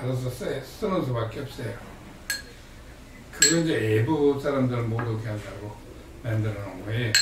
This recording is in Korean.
알아서 써, 쓰는 수밖에 없어요. 그거 이제 외부 사람들 못 오게 한다고 만들어 놓은 거예요.